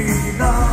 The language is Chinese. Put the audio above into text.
你呢？